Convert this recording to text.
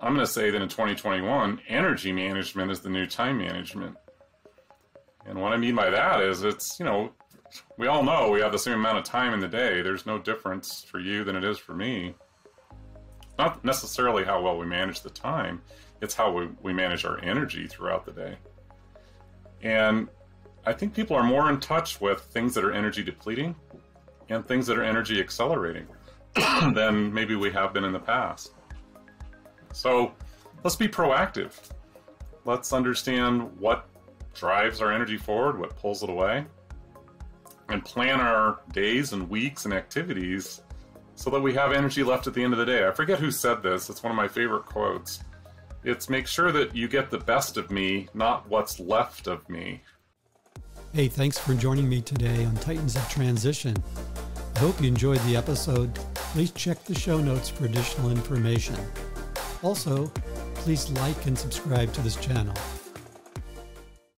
I'm going to say that in 2021, energy management is the new time management. And what I mean by that is it's, you know, we all know we have the same amount of time in the day. There's no difference for you than it is for me. Not necessarily how well we manage the time, it's how we, we manage our energy throughout the day. And I think people are more in touch with things that are energy depleting and things that are energy accelerating than maybe we have been in the past. So let's be proactive. Let's understand what drives our energy forward, what pulls it away, and plan our days and weeks and activities so that we have energy left at the end of the day. I forget who said this, it's one of my favorite quotes. It's make sure that you get the best of me, not what's left of me. Hey, thanks for joining me today on Titans of Transition. I hope you enjoyed the episode. Please check the show notes for additional information. Also, please like and subscribe to this channel.